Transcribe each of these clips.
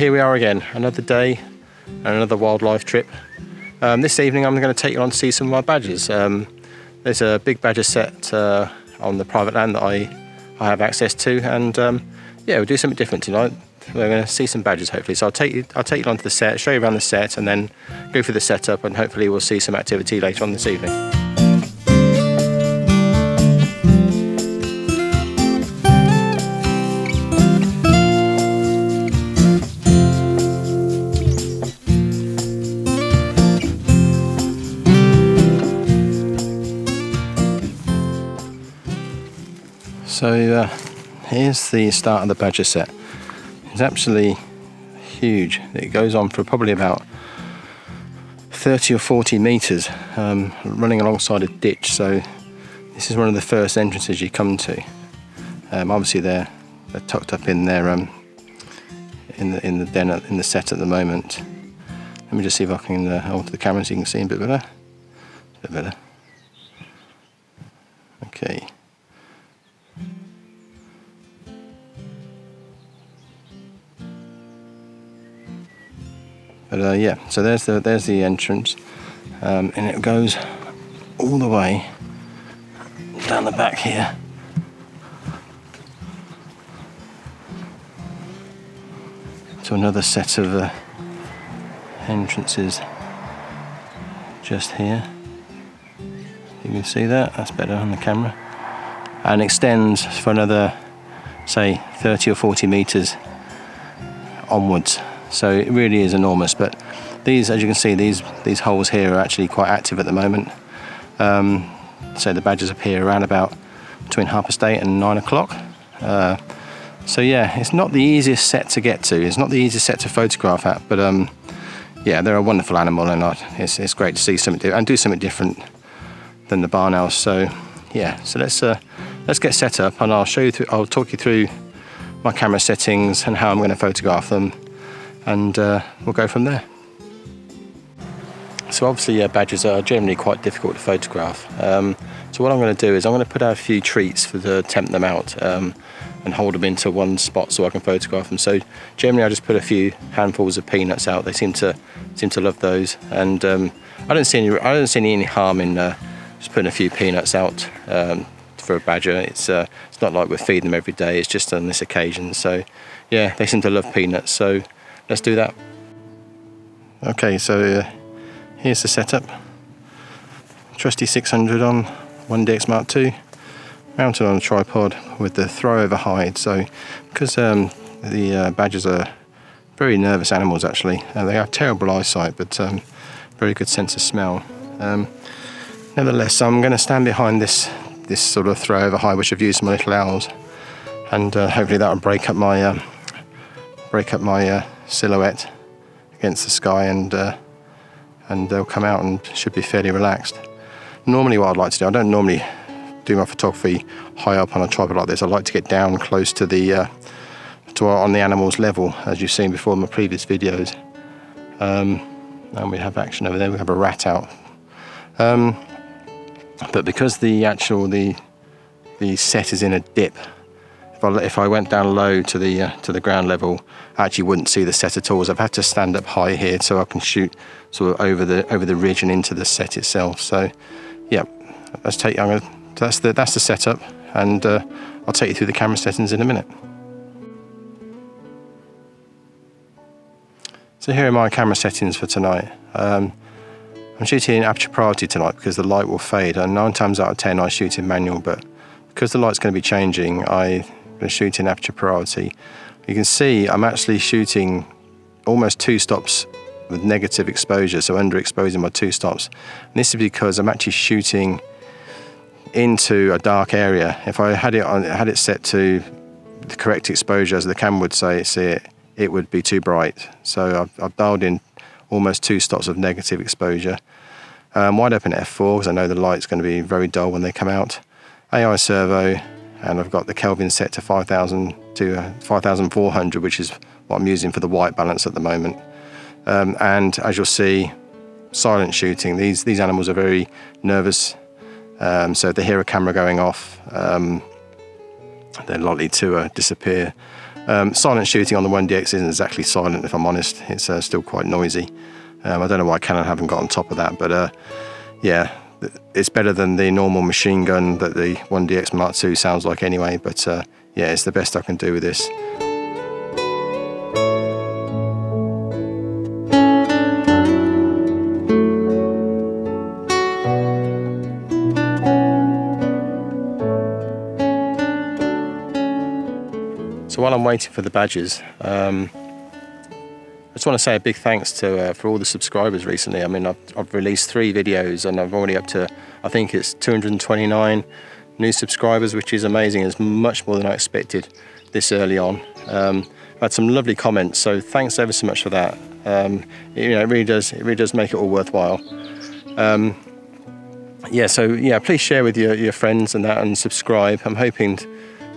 here we are again, another day and another wildlife trip. Um, this evening I'm going to take you on to see some of my badgers. Um, there's a big badger set uh, on the private land that I, I have access to and um, yeah, we'll do something different tonight. We're going to see some badgers hopefully. So I'll take you I'll take you onto the set, show you around the set and then go through the setup and hopefully we'll see some activity later on this evening. So uh, here's the start of the badger set. It's absolutely huge. It goes on for probably about 30 or 40 meters, um, running alongside a ditch. So this is one of the first entrances you come to. Um, obviously they're, they're tucked up in their um, in the in the den in the set at the moment. Let me just see if I can uh, alter the camera so you can see a bit better. A bit better. Okay. But uh, yeah, so there's the there's the entrance, um, and it goes all the way down the back here. To another set of uh, entrances just here. You can see that, that's better on the camera. And extends for another, say, 30 or 40 meters onwards. So it really is enormous. But these, as you can see, these these holes here are actually quite active at the moment. Um, so the badgers appear around about between half past eight and nine o'clock. Uh, so yeah, it's not the easiest set to get to. It's not the easiest set to photograph at, but um, yeah, they're a wonderful animal, and it's, it's great to see something and do something different than the barn owl. So yeah, so let's uh, let's get set up, and I'll show you. Through, I'll talk you through my camera settings and how I'm going to photograph them and uh, we'll go from there. So obviously yeah, badgers are generally quite difficult to photograph. Um, so what I'm going to do is I'm going to put out a few treats for to tempt them out um, and hold them into one spot so I can photograph them. So generally I just put a few handfuls of peanuts out. They seem to seem to love those, and um, I don't see any I don't see any harm in uh, just putting a few peanuts out um, for a badger. It's uh, it's not like we're feeding them every day. It's just on this occasion. So yeah, they seem to love peanuts. So let's do that. Okay, so uh, here's the setup. Trusty 600 on 1DX Mark II, mounted on a tripod with the throw over hide. So, because um, the uh, badgers are very nervous animals actually, uh, they have terrible eyesight but um, very good sense of smell. Um, nevertheless, I'm going to stand behind this this sort of throw over hide which I've used my little owls, and uh, hopefully that will break up my uh, break up my uh, silhouette against the sky and uh, and they'll come out and should be fairly relaxed. Normally what I'd like to do, I don't normally do my photography high up on a tripod like this. I like to get down close to the uh, to on the animal's level, as you've seen before in my previous videos. Um, and we have action over there. We have a rat out. Um, but because the actual the the set is in a dip, if I, if I went down low to the uh, to the ground level, I actually wouldn't see the set at all. So I've had to stand up high here so I can shoot sort of over the over the ridge and into the set itself. So, yeah, let's take. I'm gonna, that's the that's the setup, and uh, I'll take you through the camera settings in a minute. So here are my camera settings for tonight. Um, I'm shooting in aperture priority tonight because the light will fade, and nine times out of ten I shoot in manual, but because the light's going to be changing, I going to shoot in aperture priority. You can see I'm actually shooting almost two stops with negative exposure, so underexposing my two stops. And this is because I'm actually shooting into a dark area. If I had it on, had it set to the correct exposure, as the camera would say, see it, it would be too bright. So I've, I've dialed in almost two stops of negative exposure. Um, wide open f4 because I know the light's going to be very dull when they come out. AI servo, and I've got the Kelvin set to 5000 to uh, 5400 which is what I'm using for the white balance at the moment um, and as you'll see silent shooting these these animals are very nervous um, so if they hear a camera going off um, they're likely to uh, disappear Um, silent shooting on the 1DX isn't exactly silent, if I'm honest. It's uh, still quite noisy. Um, I don't know why Canon haven't got on top of that, but uh, yeah, it's better than the normal machine gun that the 1DX Mark II sounds like anyway. But uh, yeah, it's the best I can do with this. So while I'm waiting for the badges, um, I just want to say a big thanks to uh, for all the subscribers recently. I mean, I've, I've, released three videos and I've already up to, I think it's 229 new subscribers, which is amazing. It's much more than I expected this early on. Um, I've had some lovely comments, so thanks ever so much for that. Um, you know, it really does, it really does make it all worthwhile. Um, yeah, so yeah, please share with your, your friends and that and subscribe. I'm hoping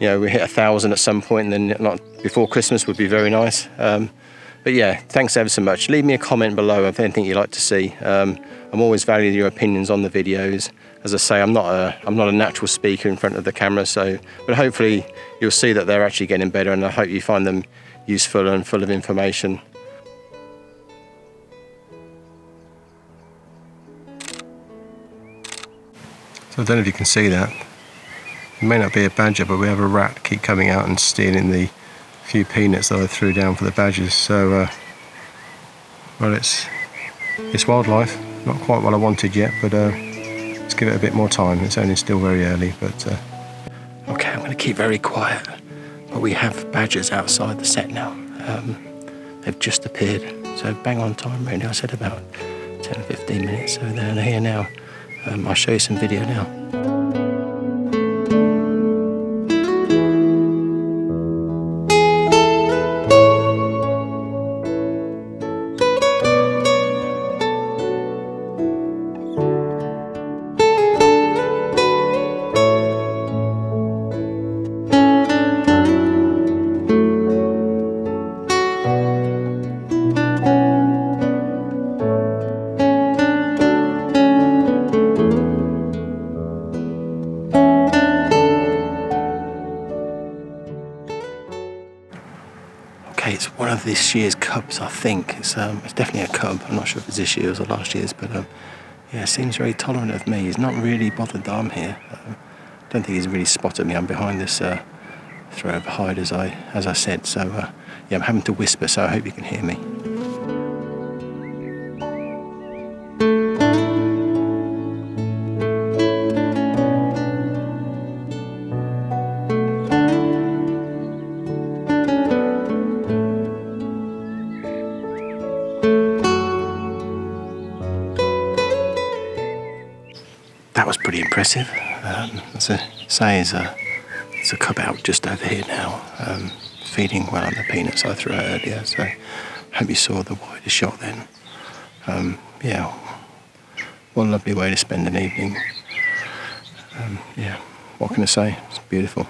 you know, we hit a thousand at some point, and then not before Christmas would be very nice. Um, but yeah, thanks ever so much. Leave me a comment below of anything you'd like to see. Um, I'm always valuing your opinions on the videos. As I say, I'm not a I'm not a natural speaker in front of the camera, so but hopefully you'll see that they're actually getting better, and I hope you find them useful and full of information. So I don't know if you can see that. It may not be a badger, but we have a rat keep coming out and stealing the few peanuts that I threw down for the badgers. So, uh, well, it's it's wildlife. Not quite what I wanted yet, but uh, let's give it a bit more time. It's only still very early, but uh... okay, I'm going to keep very quiet. But we have badgers outside the set now. Um, they've just appeared, so bang on time. Really, I said about 10, 15 minutes, so they're here now. Um, I'll show you some video now. It's one of this year's cubs, I think. It's, um, it's definitely a cub. I'm not sure if it's this year's or last year's, but um, yeah, seems very tolerant of me. He's not really bothered that I'm here. Um, don't think he's really spotted me. I'm behind this uh, throw of hide, as I as I said. So uh, yeah, I'm having to whisper, so I hope you can hear me. That was pretty impressive. Um, as I say, there's a, there's a cub out just over here now, um, feeding well on the peanuts I threw out earlier. So hope you saw the wider shot then. Um, yeah, what a lovely way to spend an evening. Um, yeah, what can I say? It's beautiful.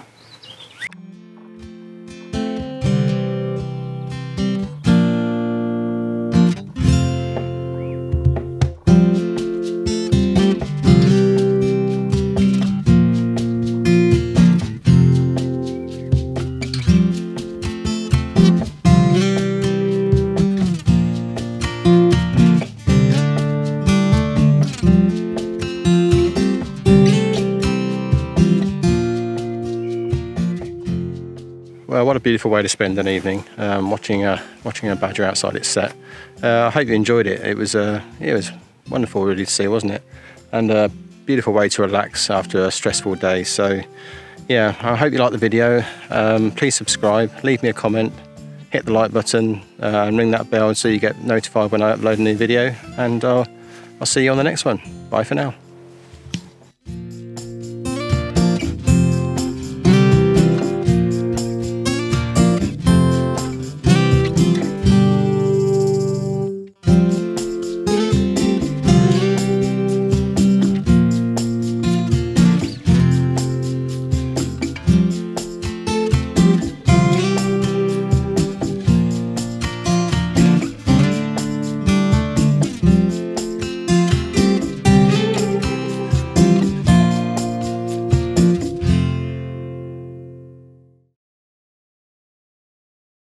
Beautiful way to spend an evening, um, watching a watching a badger outside its set. Uh, I hope you enjoyed it. It was uh, it was wonderful, really, to see, wasn't it? And a beautiful way to relax after a stressful day. So, yeah, I hope you liked the video. Um, please subscribe, leave me a comment, hit the like button, uh, and ring that bell so you get notified when I upload a new video. And I'll see you on the next one. Bye for now.